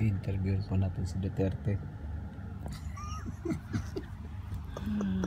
i-interview po natin si Duterte. hmm.